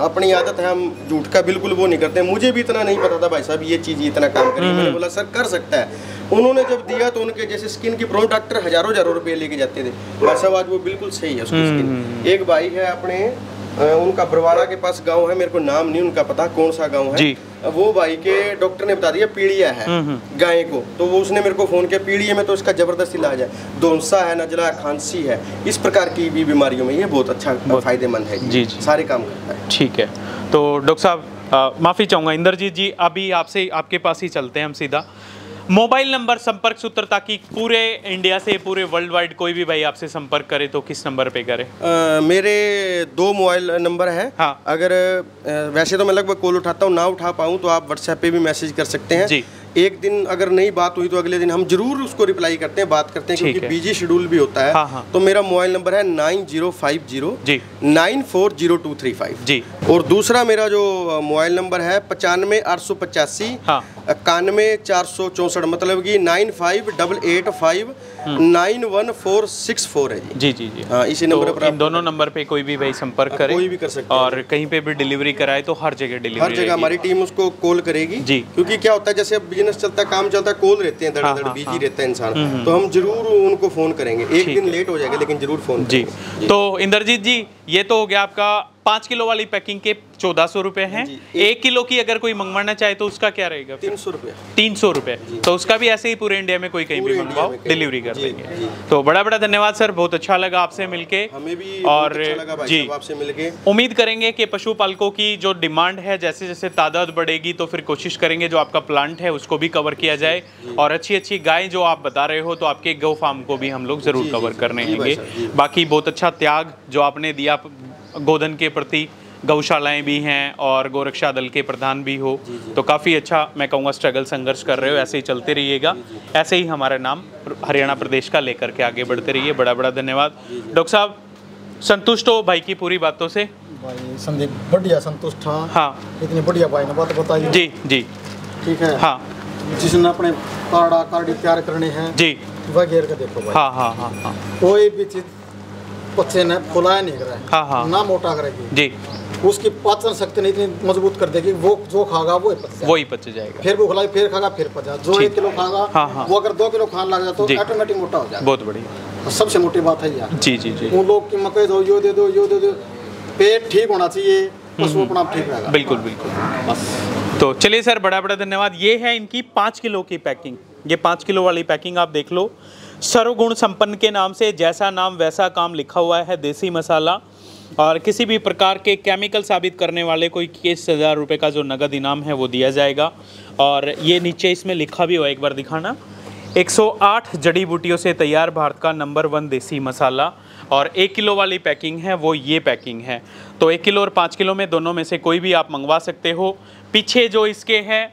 अपनी आदत है हम झूठ का बिल्कुल वो नहीं करते। मुझे भी इतना नहीं पता था भाई साहब ये चीज़ इतना काम करेगी मैंने बोला सर कर सकता है। उन्होंने जब दिया तो उनके जैसे स्किन की प्रॉब्लम डॉक्टर हज़ारों हज़ारों रुपए लेके जाते थे। भाई साहब आज वो बिल्कुल सही है उसकी स्किन एक भाई है अपने उनका बरवाड़ा के पास गाँव है मेरे को नाम नहीं उनका पता कौन सा गाँव है। वो भाई के डॉक्टर ने बता दिया पीड़िया है गाय को। तो वो उसने मेरे को फ़ोन किया पीड़िया में तो इसका ज़बरदस्त इलाज है। धोनसा है नजला खांसी है। इस प्रकार की भी बीमारियों में ये बहुत अच्छा फ़ायदेमंद है
जी, जी।
सारे काम करता है।
ठीक है। तो डॉक्टर साहब माफ़ी चाहूँगा इंद्रजीत जी अभी आपसे आपके पास ही चलते हैं हम सीधा मोबाइल नंबर संपर्क सूत्र ताकि पूरे इंडिया से पूरे वर्ल्ड वाइड कोई भी भाई आपसे संपर्क करे तो किस नंबर पे करे
आ, मेरे दो मोबाइल नंबर हैं
हाँ।
अगर वैसे तो मैं लगभग कॉल उठाता हूँ ना उठा पाऊँ तो आप व्हाट्सएप पे भी मैसेज कर सकते हैं
जी।
एक दिन अगर नहीं बात हुई तो अगले दिन हम ज़रूर उसको रिप्लाई करते हैं बात करते हैं क्योंकि बिज़ी शेड्यूल भी होता है।
हाँ, हाँ।
तो मेरा मोबाइल नंबर है नाइन ज़ीरो फाइव ज़ीरो
जी।
Nine four zero two three five.
जी।
और दूसरा मेरा जो मोबाइल नंबर है पचानवे आठ सौ पचासी
हाँ।
इक्यानवे चार सौ चौंसठ मतलब कि nine five double eight five nine one four six four है जी।
जी जी
हाँ इसी
तो
नंबर पर
इन दोनों नंबर पे कोई भी भाई संपर्क करे
कोई भी कर सकते
और कहीं पे भी डिलीवरी कराए तो हर जगह डिलीवरी
हर जगह हमारी टीम उसको कॉल करेगी
जी।
क्योंकि क्या होता है जैसे अब बिज़नेस चलता है काम चलता कोल रहते हैं
हाँ,
धड़ाधड़
हाँ,
बिज़ी
हाँ।
रहता है इंसान। तो हम ज़रूर उनको फ़ोन करेंगे। एक दिन लेट हो जाएगा लेकिन ज़रूर फ़ोन
जी। तो इंद्रजीत जी ये तो हो गया आपका पाँच किलो वाली पैकिंग के चौदह सौ रुपये हैं। एक किलो की अगर कोई मंगवाना चाहे तो उसका क्या रहेगा?
तीन सौ रुपया
तीन सौ रुपये तो उसका भी ऐसे ही पूरे इंडिया में कोई कहीं भी मंगवाओ डिलीवरी कर देंगे। तो बड़ा बड़ा धन्यवाद सर। बहुत अच्छा लगा आपसे मिलके।
हमें भी
और
अच्छा
जी।
आपसे मिलके।
उम्मीद करेंगे कि पशुपालकों की जो डिमांड है जैसे जैसे तादाद बढ़ेगी तो फिर कोशिश करेंगे जो आपका प्लांट है उसको भी कवर किया जाए। और अच्छी अच्छी गाय जो आप बता रहे हो तो आपके गौ फार्म को भी हम लोग ज़रूर कवर करने। बाकी बहुत अच्छा त्याग जो आपने दिया गोधन के प्रति गौशालाएँ भी हैं और गोरक्षा दल के प्रधान भी हो जी जी। तो काफ़ी अच्छा मैं कहूँगा स्ट्रगल संघर्ष कर रहे हो ऐसे ही चलते रहिएगा। ऐसे ही हमारा नाम हरियाणा प्रदेश का लेकर के आगे बढ़ते रहिए। बड़ा बड़ा धन्यवाद डॉक्टर साहब संतुष्ट हो भाई की पूरी बातों से?
भाई संदीप बढ़िया संतुष्ट था
हाँ।
इतनी बढ़िया भाई ने बात बताई।
जी जी।
ठीक है।
हाँ।
जिसने अपने कार्डा कार्डी तैयार करने हैं
जी।
वह घेर के देखो भाई।
हाँ हाँ हाँ हाँ।
कोई भी चीज़ बच्चे ने फुलाया नहीं करा। हाँ,
हाँ।
ना मोटा करेगी
जी।
उसकी पाचन शक्ति नहीं इतनी मज़बूत कर देगी वो जो खागा वो ही पच जाएगा।
वही पच जाएगा।
फिर भूख लगी फिर खागा फिर पच। जो एक किलो खागा
हाँ, हाँ।
वो अगर दो किलो खाने लग जाए तो ऑटोमेटिक मोटा हो जाएगा।
बहुत बढ़िया।
सबसे मोटी बात है यार।
जी जी जी।
उन लोग की मकई दो यो दे दो यो दे दो। पेट ठीक होना चाहिए पशु अपना ठीक रहेगा।
बिल्कुल बिल्कुल। तो चलिए सर बड़ा बड़ा धन्यवाद। ये है इनकी पाँच किलो की पैकिंग। ये पाँच किलो वाली पैकिंग आप देख लो। सर्वगुण संपन्न के नाम से जैसा नाम वैसा काम लिखा हुआ है, देसी मसाला। और किसी भी प्रकार के केमिकल साबित करने वाले को इक्कीस हज़ार रुपये का जो नगद इनाम है, वो दिया जाएगा। और ये नीचे इसमें लिखा भी हुआ एक बार दिखाना। 108 जड़ी बूटियों से तैयार भारत का नंबर वन देसी मसाला। और एक किलो वाली पैकिंग है, वो ये पैकिंग है। तो एक किलो और पाँच किलो में दोनों में से कोई भी आप मंगवा सकते हो। पीछे जो इसके हैं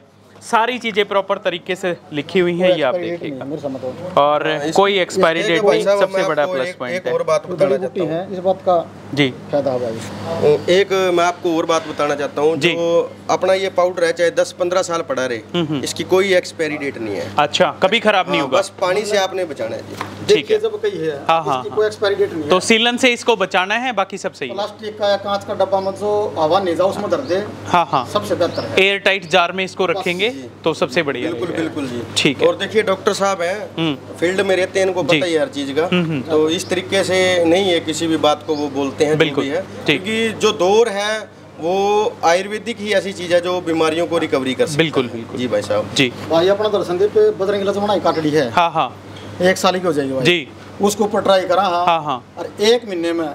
सारी चीज़ें प्रॉपर तरीके से लिखी हुई हैं ये आप देखिएगा।
तो
और कोई एक्सपायरी डेट नहीं सबसे बड़ा प्लस पॉइंट है।
और बात बताना चाहता हूँ
इस बात का
जी।
फ़ायदा होगा
एक मैं आपको और बात बताना चाहता हूँ
जी।
अपना ये पाउडर है चाहे 10-15 साल पड़ा रहे इसकी कोई एक्सपायरी डेट नहीं है।
अच्छा कभी खराब नहीं
हाँ,
होगा।
बस पानी से आपने बचाना है जी।
देखिए
है।
जब कही है
हाँ, हाँ, तो सीलन से इसको बचाना है बाकी सब सही
प्लास्टिक का या कांच का डब्बा मत जो हवा नहीं जाओ उसमें धर दे
हाँ हाँ।
सबसे बेहतर है।
एयर टाइट जार में इसको रखेंगे तो सबसे बढ़िया
बिल्कुल बिल्कुल जी।
ठीक है।
और देखिए डॉक्टर साहब
हम्म।
हैं फ़ील्ड में रहते हैं इनको पता ही हर चीज़ का। तो इस तरीके से नहीं है किसी भी बात को वो बोलते हैं
बिल्कुल,
है।
ठीक।
क्योंकि जो दौर है वो आयुर्वेदिक ही ऐसी चीज़ है जो बीमारियों को रिकवरी कर सकती
बिल्कुल,
है।
बिल्कुल।
जी भाई साहब।
जी।
भाई अपना दर्शन दे पे बजरंगी लक्ष्मण काटड़ी है।
हाँ हाँ।
एक साल की हो जाएगी भाई।
जी।
उसके ऊपर ट्राई करा हाँ।
हाँ, हाँ।
और एक महीने में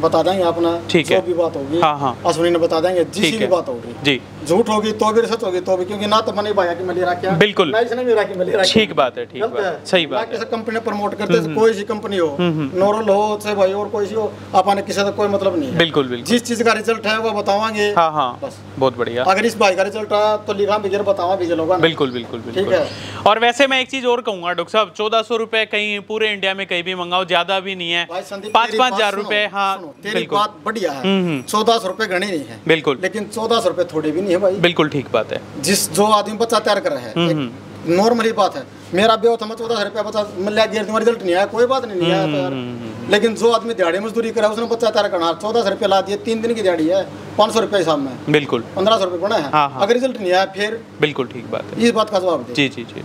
बता देंगे अपना
ठीक
जो
है।
भी बात होगी।
हाँ, हाँ।
अश्विनी ने बता देंगे जिस भी बात होगी।
जी।
झूठ होगी तो भी सच होगी तो भी क्योंकि ना तो मैंने भाया कि मलेरिया क्या?
बिल्कुल।
ना इसने।
ठीक बात है ठीक बात
है।
सही बात है।
कंपनी प्रमोट करते हैं, कोई सी कंपनी हो नोरल हो चाहे भाई और कोई सी हो अपने किसी का कोई मतलब नहीं है।
बिल्कुल बिल्कुल।
जिस चीज़ का रिज़ल्ट है वो बतावांगे।
हाँ हाँ
बस।
बहुत बढ़िया।
अगर इस भाई का रिज़ल्ट आया तो लिखा बिगेर बतावा बिगेर लोग
बिल्कुल बिल्कुल बिल्कुल।
है।
और वैसे मैं एक चीज़ और कहूँगा डॉक्टर साहब चौदह सौ रुपए कहीं पूरे इंडिया में कहीं भी मंगाओ ज़्यादा भी नहीं है। पाँच पाँच हज़ार रुपए हाँ बिल्कुल।
बढ़िया
हम्म,
है।
हम्म।
चौदह सौ रुपए गणे नहीं है।
बिल्कुल।
लेकिन चौदह सौ रुपए थोड़े भी नहीं है भाई।
बिल्कुल ठीक बात है।
जिस जो आदमी बच्चा तैयार कर रहा
हम्म,
है नॉर्मली बात है। मेरा ब्याह था मैं चौदह रुपया रुपया बच्चा मिल गया रिज़ल्ट नहीं आया कोई बात नहीं, नहीं आया तो
हम्म,
यार लेकिन जो आदमी दिहाड़ी मजदूरी करा उसने बच्चा तैयार करना चौदह सौ रुपया ला दिए तीन दिन की दिहाड़ी है पाँच सौ रुपये हिसाब में।
बिल्कुल।
पंद्रह सौ रुपये बना है।
हाँ, हाँ।
अगर रिज़ल्ट नहीं आया फिर
बिल्कुल ठीक बात है।
इस बात का जवाब
जी जी जी।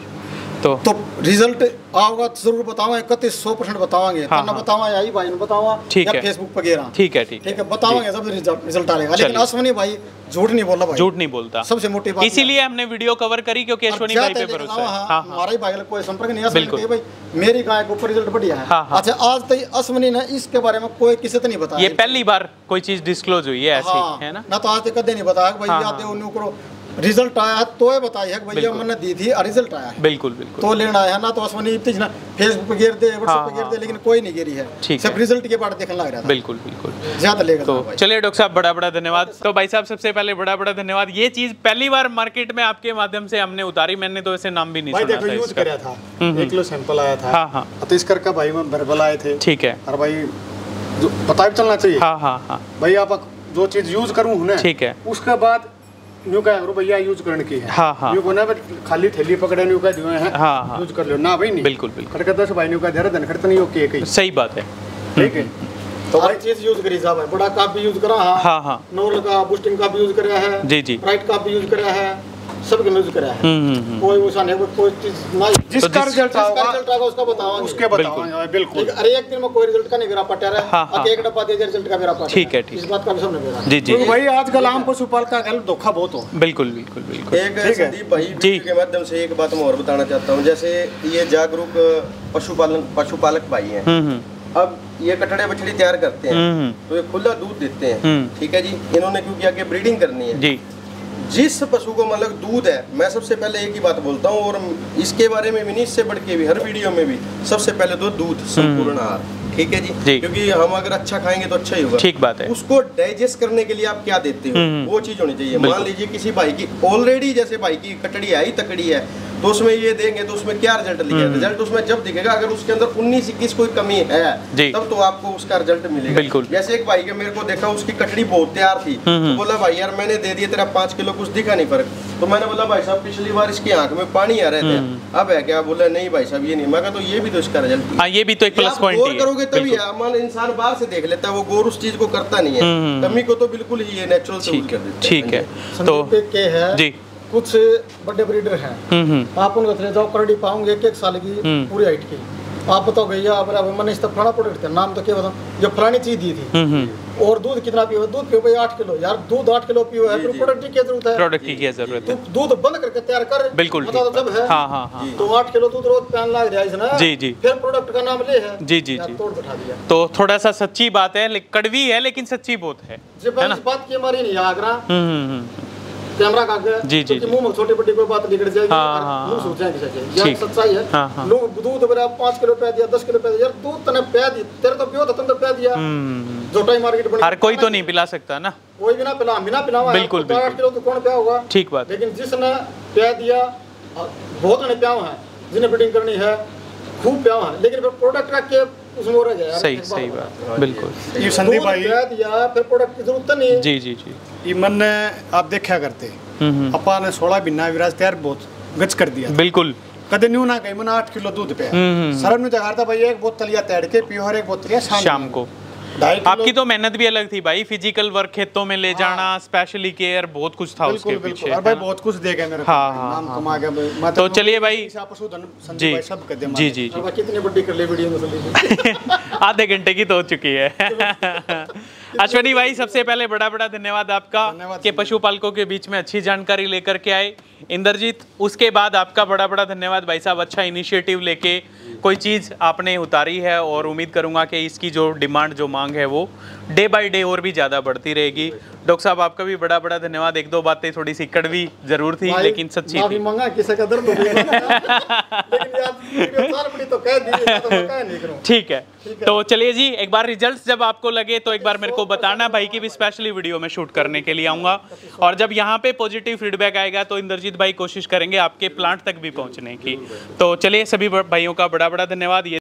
तो
तो रिज़ल्ट आओगा तो ज़रूर बतावा इकतीस सौ परसेंट बतावांगे
हाँ,
हाँ। बतावा या भाई ने बतावा
ठीक है।
फेसबुक पर गेरा
ठीक है ठीक
है। बतावांगे जब रिज़ल्ट आएगा। लेकिन अश्वनी भाई झूठ नहीं बोला भाई।
झूठ नहीं बोलता।
सबसे मोटी बात
इसीलिए हमने वीडियो कवर करी क्योंकि अश्वनी भाई पे भरोसा है। हाँ हाँ
हमारा ही भाई कोई संपर्क नहीं है भाई मेरी गाय के ऊपर रिज़ल्ट बढ़िया है। अच्छा आज तक अश्वनी ने इसके बारे में कोई किसी से नहीं बताया।
ये पहली बार कोई चीज़ डिस्क्लोज हुई है ऐसी
हाँ,
ना?
ना तो आज तक कदे नहीं बताया भाई याद उन्हें करो। रिज़ल्ट आया है तो ये बताई है भैया। मैंने दी थी और रिज़ल्ट आया। है
बिल्कुल बिल्कुल।
तो लेना है ना तो अश्वनी इतनी ना फेसबुक पे गिर दे व्हाट्सएप
हाँ,
पे गिर
हाँ।
दे लेकिन कोई नहीं गिरी है।
ठीक
सब रिज़ल्ट के बाद देखने लग रहा था।
बिल्कुल बिल्कुल।
ज़्यादा लेगा
तो चलिए डॉक्टर साहब बड़ा बड़ा धन्यवाद। तो भाई साहब सबसे पहले बड़ा बड़ा धन्यवाद। ये चीज़ पहली बार मार्केट में आपके माध्यम से हमने उतारी मैंने तो ऐसे नाम भी नहीं
भाई
सुना था
यूज़ कराया था। एक किलो सैंपल आया था।
हाँ हाँ।
तो इस करके भाई में बरबल आए थे।
ठीक है।
और भाई जो पता भी चलना चाहिए।
हाँ हाँ हाँ।
भाई आप जो चीज़ यूज़ करूँ ना
ठीक है।
उसके बाद न्यू कह करो भैया यूज़ करने की है?
हाँ, हाँ।
न्यू को ना खाली थैली पकड़े न्यू कह दिए हैं।
हाँ, हाँ।
यूज़ कर लो ना भाई नहीं।
बिल्कुल, बिल्कुल।
करके दस भाई न्यू का जरा धन खर्च नहीं ओके एक
सही बात है।
ठीक है?
तो हर चीज़ यूज़ करी साहब है। बड़ा काप भी यूज़ करा है।
हाँ हाँ।
का बूस्टिंग का भी यूज़ करा है।
जी, जी।
राइट का भी यूज़ करा है। सबके करा है।
हम्म हम्म हम्म।
कोई नहीं कोई चीज़ ना
जिसका रिज़ल्ट आएगा
रिज़ल्ट आएगा उसका बतावांगे
उसके बताओगे बिल्कुल।
अरे एक दिन में कोई रिज़ल्ट का नहीं मेरा पटा रहा
हाँ, हाँ।
है। एक डब्बा दे रिज़ल्ट का मेरा पटा
ठीक है, ठीक
इस बात का भी मेरा
जी जी
भाई आजकल आम पशुपाल का धोखा बहुत हो।
बिल्कुल बिल्कुल बिल्कुल।
एक संदीप भाई
जी।
के माध्यम से एक बात मैं और बताना चाहता हूँ। जैसे ये जागरूक पशुपालन पशुपालक भाई हैं।
हम्म हम्म।
अब ये कटड़े बछड़ी तैयार करते हैं। तो ये खुला दूध देते हैं। ठीक है जी? इन्होंने क्योंकि आगे ब्रीडिंग करनी है?
जी।
जिस पशु को मतलब दूध है मैं सबसे पहले एक ही बात बोलता हूँ और इसके बारे में भी नहीं इससे बढ़ के भी हर वीडियो में भी सबसे पहले तो दूध संपूर्ण आहार ठीक है जी?
ठीक।
क्योंकि हम अगर अच्छा खाएँगे तो अच्छा ही होगा
ठीक बात है।
उसको डाइजेस्ट करने के लिए आप क्या देते हो
हम्म।
वो चीज़ होनी चाहिए मान लीजिए किसी भाई की ऑलरेडी जैसे भाई की कटड़ी है ही तकड़ी है तो उसमें ये देंगे तो उसमें क्या रिज़ल्ट है रिज़ल्ट उसमें जब दिखेगा अगर उसके अंदर उन्नीस इक्कीस कोई कमी है तब तो आपको उसका रिज़ल्ट मिलेगा।
बिल्कुल।
जैसे एक भाई के मेरे को देखा उसकी कटड़ी बहुत तैयार थी। तो बोला भाई यार मैंने दे दिया तेरा पाँच किलो कुछ दिखा नहीं फ़र्क। तो मैंने बोला भाई साहब पिछली बार इसकी आँख में पानी आ रहे थे। अब है क्या? बोला नहीं भाई साहब ये नहीं। मैं तो ये भी तो इसका रिज़ल्ट
हाँ। ये भी तो एक प्लस पॉइंट
गौर करोगे तभी। मान इंसान बाहर से देख लेता है वो गौर उस चीज़ को करता नहीं है। कमी को तो बिल्कुल ही ये नेचुरल
ठीक है तो
है।
जी।
कुछ बड़े ब्रीडर हैं।
हम्म हम्म।
आप उनको ले जाओ करड़ी पाऊँगे एक एक साल की
हम्म।
पूरी हाइट की। आप बताओ भैया अब अब मैंने इस तरह फलाना प्रोडक्ट था नाम तो क्या बताऊँ? जो फलानी चीज़ दी थी।
हम्म हम्म।
और दूध कितना पियो? दूध पियो भाई आठ किलो। यार दूध आठ किलो पियो है
जी, जी।
प्रोडक्ट की क्या ज़रूरत है?
प्रोडक्ट की क्या ज़रूरत है?
दूध बंद करके तैयार कर।
बिल्कुल
मतलब जब है
हाँ हाँ हाँ।
तो आठ किलो दूध रोज पैन लाग रहा है इसने।
जी, जी।
फिर प्रोडक्ट का नाम ले है।
जी, जी, जी।
तोड़ बैठा दिया।
तो थोड़ा सा सच्ची बात है कड़वी है लेकिन सच्ची बहुत है।
जब इस बात की हमारी नहीं आगरा।
हम्म हम्म हम्म।
कैमरा का
जी, जी,
मुँह में छोटी बड़ी कोई बात बिगड़ जाएगी
हाँ, हाँ,
मुँह
हाँ।
जाएगी यार सच्चाई है।
हाँ, हाँ।
लोग दूध मेरा पाँच किलो पे दिया दस किलो पे दिया। यार दूध तने पे दी तेरे तो पियो तुमने पे दिया।
हम्म
जोटाई मार्केट बनी।
हर कोई तो नहीं पिला सकता ना?
कोई भी ना पिला भी पिलावा
बिल्कुल,
तो
बिल्कुल।
किलो तो कौन पिया होगा
ठीक बात।
लेकिन जिसने प्या दिया बहुत ने प्याव है जिन्हें ब्रीडिंग करनी है खूब प्याव है। लेकिन प्रोडक्ट का
सही सही
बात
बिल्कुल।
ये संदीप भाई
या फिर प्रोडक्ट की ज़रूरत नहीं है।
जी जी जी।
ये मन ने आप देखा करते।
हम्म हम्म।
अपा ने सोलह बिना विराज तैयार बहुत गच कर दिया।
बिल्कुल।
कदे न्यू ना कहीं मन आठ किलो दूध पे। सर ने जगाता भाई एक बोतल या तैर के पियो और एक बोतल या शाम
को। आपकी तो मेहनत भी अलग थी भाई फ़िज़िकल वर्क खेतों में ले जाना स्पेशली केयर बहुत कुछ था उसके
बिल्कुल।
पीछे।
और भाई बहुत कुछ दे गए मेरे
हाँ, हाँ,
नाम कमा गया भाई।
तो चलिए भाई। जी
सब
जी जी जी।
अब कितनी बड़ी कर ले वीडियो
आधे घंटे की तो हो चुकी है। अश्वनी भाई सबसे पहले बड़ा बड़ा धन्यवाद आपका कि पशुपालकों के बीच में अच्छी जानकारी लेकर के आए। इंद्रजीत उसके बाद आपका बड़ा बड़ा धन्यवाद भाई साहब अच्छा इनिशिएटिव लेके कोई चीज़ आपने उतारी है और उम्मीद करूँगा कि इसकी जो डिमांड जो मांग है वो डे बाय डे और भी ज़्यादा बढ़ती रहेगी। डॉक्टर साहब आपका भी बड़ा बड़ा धन्यवाद। एक दो बातें थोड़ी सी कड़वी ज़रूर थी लेकिन सच्ची
माफ़ी
थी
मांगा किसी का दर्द हो तो तो
ठीक है। तो चलिए जी एक बार रिजल्ट्स जब आपको लगे तो एक बार मेरे को बताना भाई की भी स्पेशली वीडियो में शूट करने के लिए आऊँगा। और जब यहाँ पे पॉजिटिव फीडबैक आएगा तो इंद्रजीत भाई कोशिश करेंगे आपके प्लांट तक भी पहुँचने की। तो चलिए सभी भाइयों का बड़ा बड़ा धन्यवाद। ये